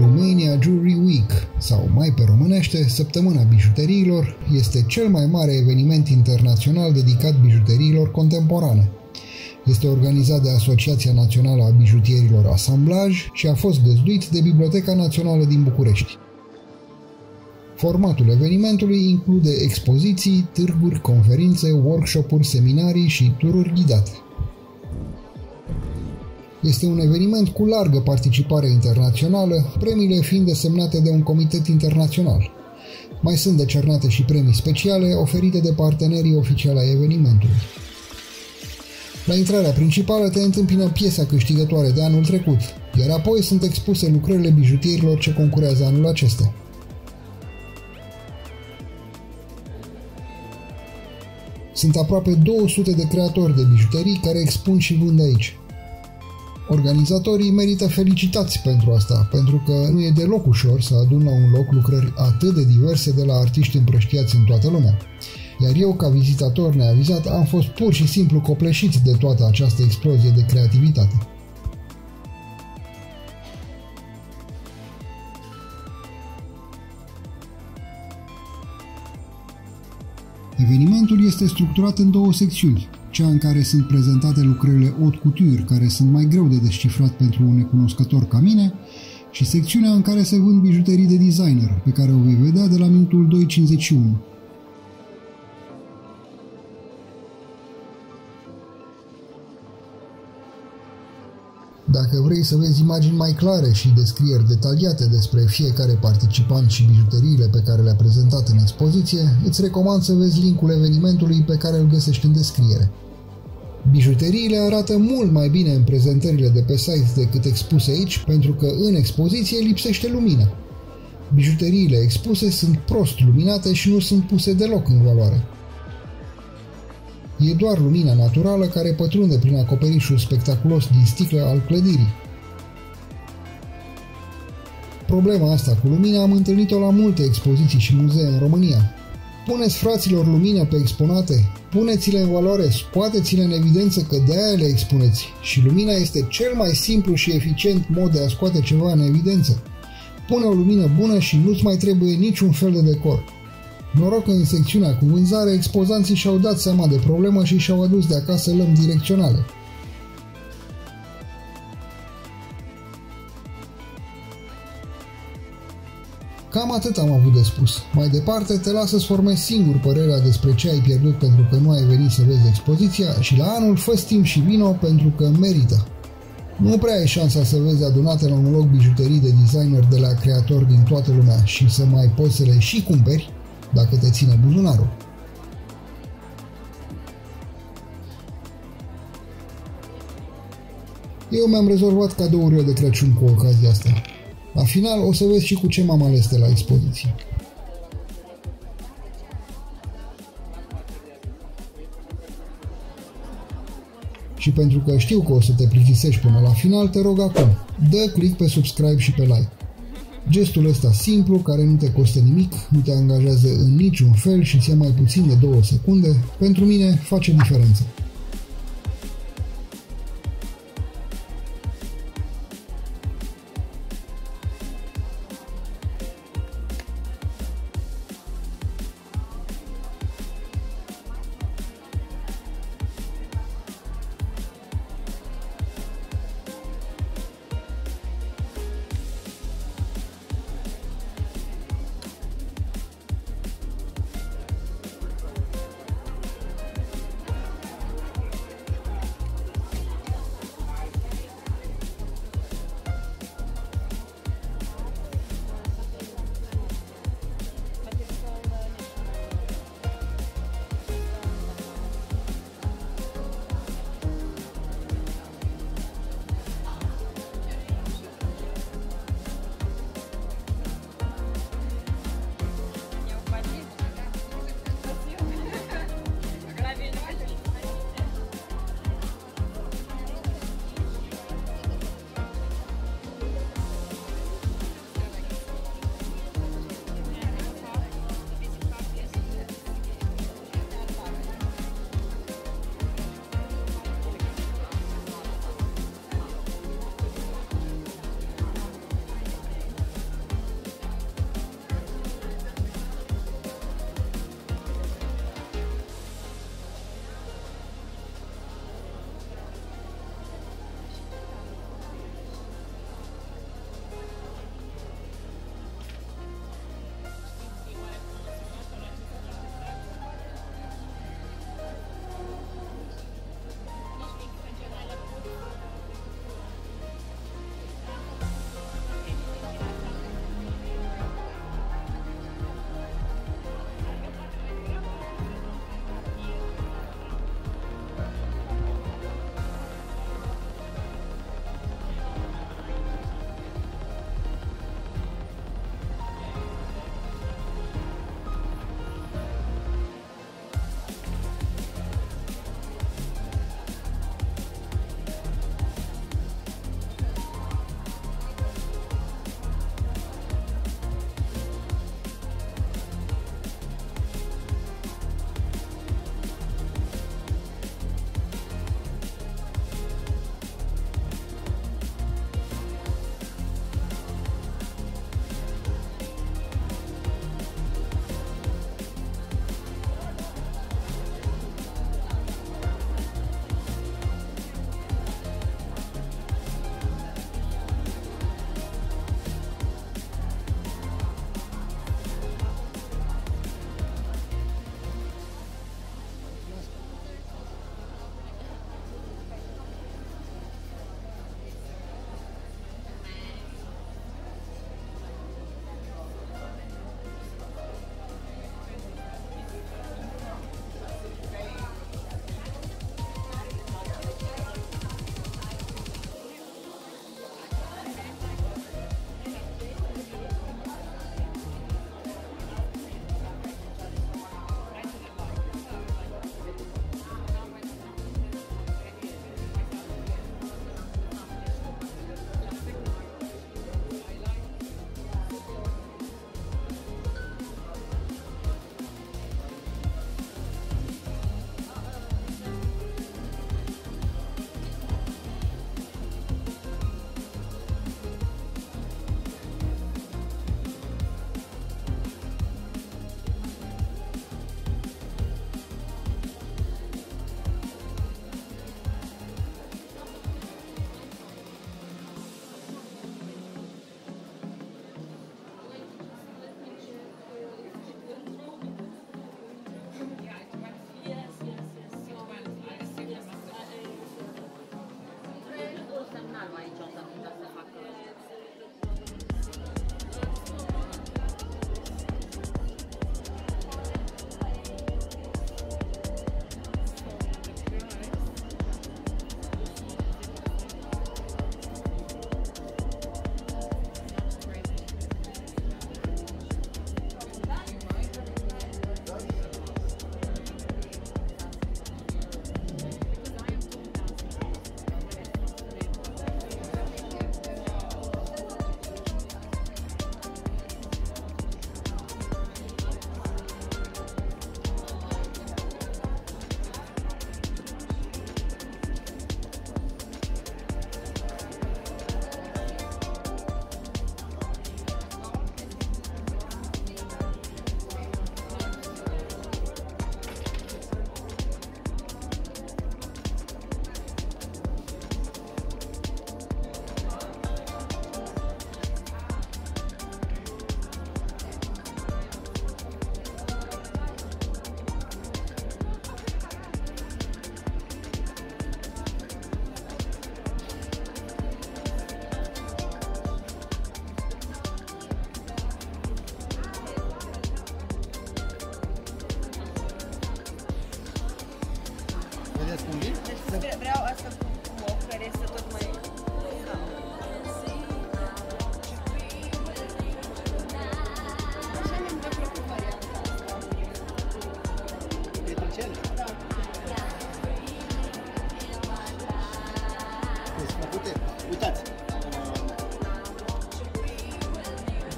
Romania Jewelry Week, sau mai pe românește, Săptămâna Bijuteriilor, este cel mai mare eveniment internațional dedicat bijuteriilor contemporane. Este organizat de Asociația Națională a Bijutierilor Asamblaj și a fost găzduit de Biblioteca Națională din București. Formatul evenimentului include expoziții, târguri, conferințe, workshop-uri, seminarii și tururi ghidate. Este un eveniment cu largă participare internațională, premiile fiind desemnate de un comitet internațional. Mai sunt decernate și premii speciale oferite de partenerii oficiali ai evenimentului. La intrarea principală te întâmpină piesa câștigătoare de anul trecut, iar apoi sunt expuse lucrările bijutierilor ce concurează anul acesta. Sunt aproape 200 de creatori de bijuterii care expun și vând aici. Organizatorii merită felicitați pentru asta, pentru că nu e deloc ușor să adun la un loc lucrări atât de diverse de la artiști împrăștiați în toată lumea. Iar eu, ca vizitator neavizat, am fost pur și simplu copleșit de toată această explozie de creativitate. Evenimentul este structurat în două secțiuni, cea în care sunt prezentate lucrările haute couture, care sunt mai greu de descifrat pentru un necunoscător ca mine, și secțiunea în care se vând bijuterii de designer, pe care o vei vedea de la minutul 2.51. Dacă vrei să vezi imagini mai clare și descrieri detaliate despre fiecare participant și bijuteriile pe care le-a prezentat în expoziție, îți recomand să vezi linkul evenimentului pe care îl găsești în descriere. Bijuteriile arată mult mai bine în prezentările de pe site decât expuse aici, pentru că în expoziție lipsește lumina. Bijuteriile expuse sunt prost luminate și nu sunt puse deloc în valoare. E doar lumina naturală care pătrunde prin acoperișul spectaculos din sticlă al clădirii. Problema asta cu lumina am întâlnit-o la multe expoziții și muzee în România. Puneți fraților lumină pe exponate, puneți-le în valoare, scoateți-le în evidență că de aia le expuneți și lumina este cel mai simplu și eficient mod de a scoate ceva în evidență. Pune o lumină bună și nu-ți mai trebuie niciun fel de decor. Noroc că în secțiunea cu vânzare expozanții și-au dat seama de problemă și și-au adus de acasă lămpi direcționale. Cam atât am avut de spus. Mai departe, te las să-ți formezi singur părerea despre ce ai pierdut pentru că nu ai venit să vezi expoziția și la anul fă timp și vino pentru că merită. Nu prea ai șansa să vezi adunate la un loc bijuterii de designer de la creatori din toată lumea și să mai poți să le și cumperi, dacă te ține buzunarul. Eu mi-am rezolvat cadourile de Crăciun cu ocazia asta. La final o să vezi și cu ce m-am ales de la expoziție. Și pentru că știu că o să te plictisești până la final, te rog acum, dă click pe subscribe și pe like. Gestul ăsta simplu, care nu te costă nimic, nu te angajează în niciun fel și ți mai puțin de două secunde, pentru mine face diferență.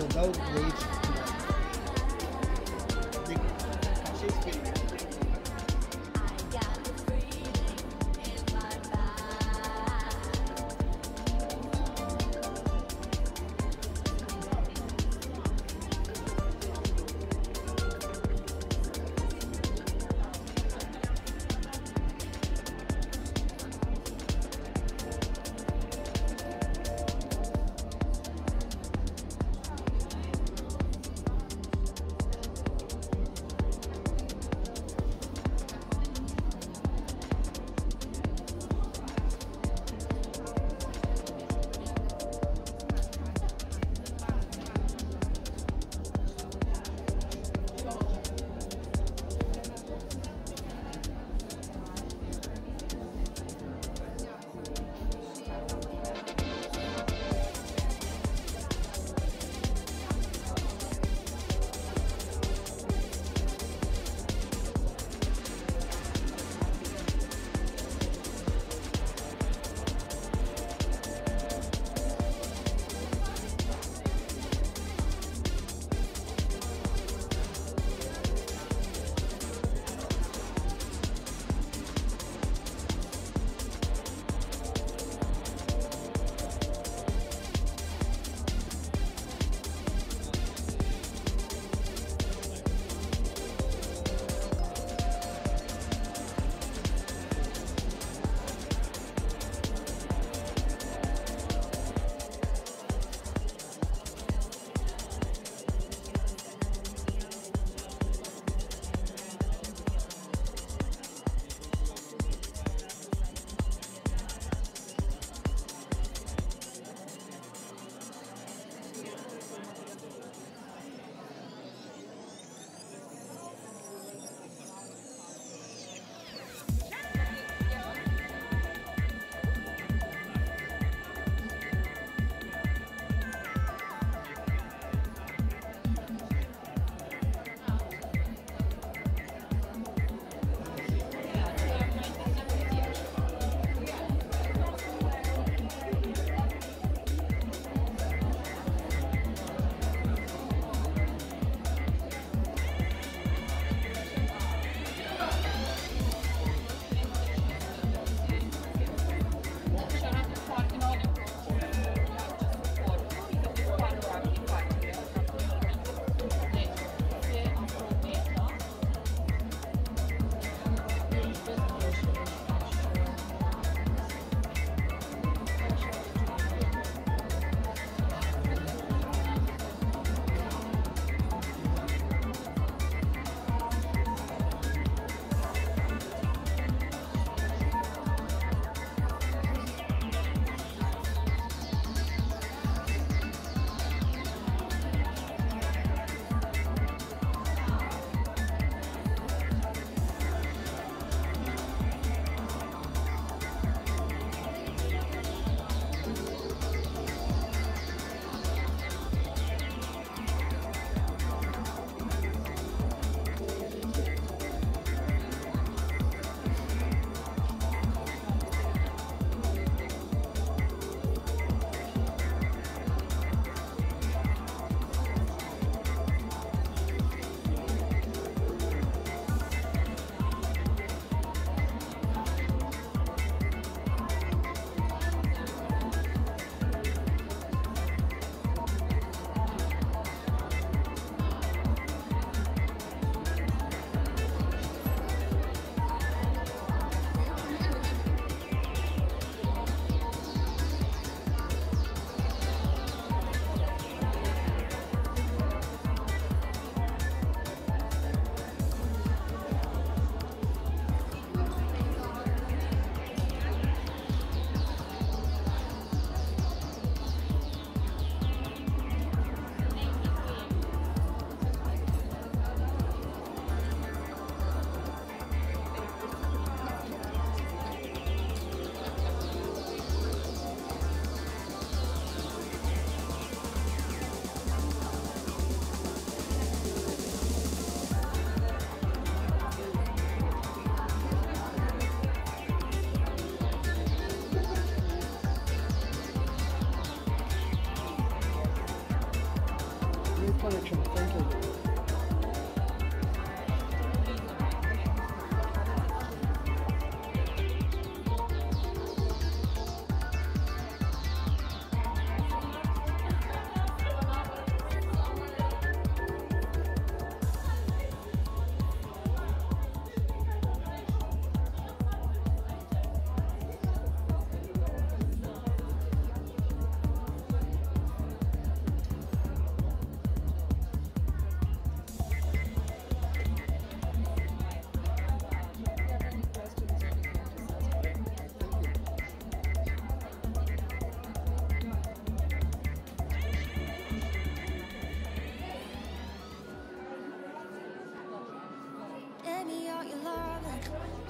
Vă dau de aici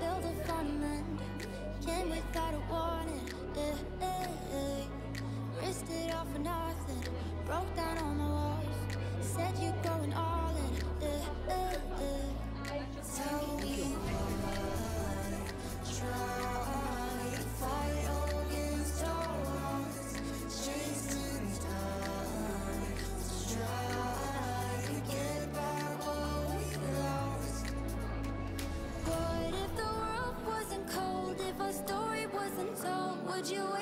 build a fundament, Came without a warning. Eh, eh, eh. Risked it all for nothing. Broke down on the walls. Said you're going all in. Eh, eh, eh. So would you